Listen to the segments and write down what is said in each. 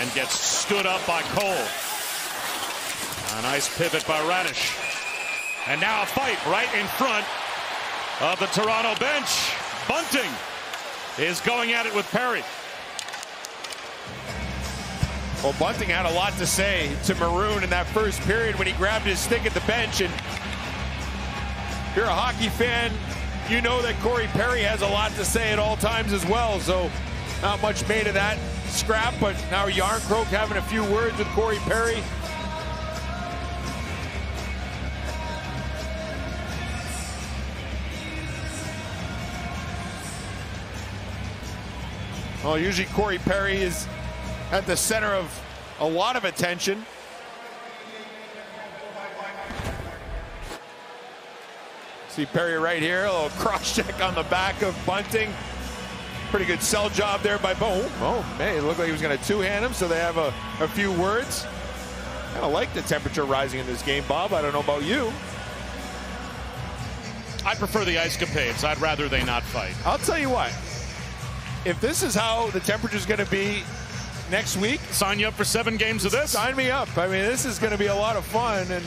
and gets stood up by Cole. A nice pivot by Raddysh. And now a fight right in front of the Toronto bench. Bunting is going at it with Perry. Well, Bunting had a lot to say to Maroon in that first period when he grabbed his stick at the bench. And if you're a hockey fan, you know that Corey Perry has a lot to say at all times as well. So not much made of that scrap, but now Järnkrok having a few words with Corey Perry. Well, usually Corey Perry is at the center of a lot of attention. See Perry right here, a little cross check on the back of Bunting. Pretty good sell job there by Bo. Oh, man, it looked like he was going to two-hand him, so they have a, a few words. Kind of like the temperature rising in this game, Bob. I don't know about you. I prefer the ice capades. I'd rather they not fight. I'll tell you what. If this is how the temperature is going to be next week, sign you up for seven games of this. Sign me up. I mean, this is going to be a lot of fun. And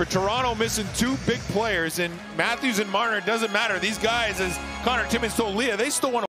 for Toronto missing two big players and Matthews and Marner, doesn't matter. These guys, as Connor Timmins told Leah, they still want to